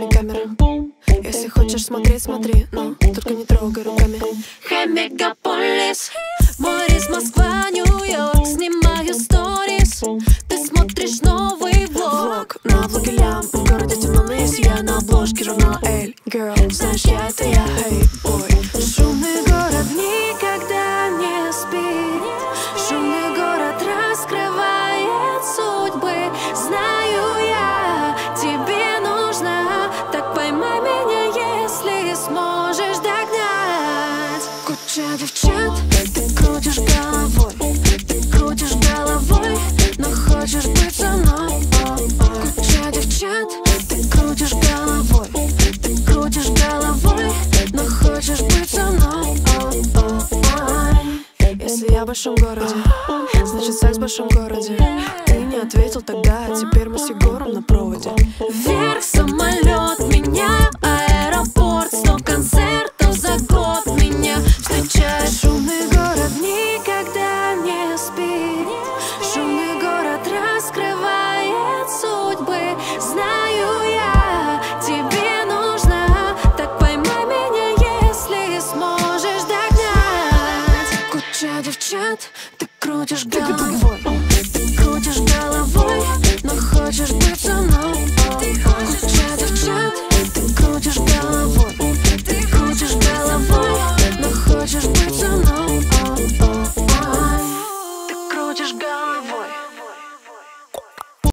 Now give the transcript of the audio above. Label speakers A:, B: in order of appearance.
A: под вспышками камеры Если хочешь смотреть, смотри Но только не трогай руками.
B: Хэй, мегаполис Мой рейс Москва, Нью-Йорк. Снимаю сторис. Ты смотришь новый влог.
A: Влог на влоге лям В городе темно, но я на обложке журнала Эль Girl, знаешь, я это я, hey, boy
B: Куча девчат, ты крутишь головой Ты крутишь головой, но хочешь быть со мной. Куча девчат, ты крутишь головой Ты крутишь головой, но хочешь быть со мной.
A: Если я в большом городе Значит секс в большом городе. Ты не ответил тогда а Теперь мы с Егором на проводе.
B: Вверх самолет, будешь гнать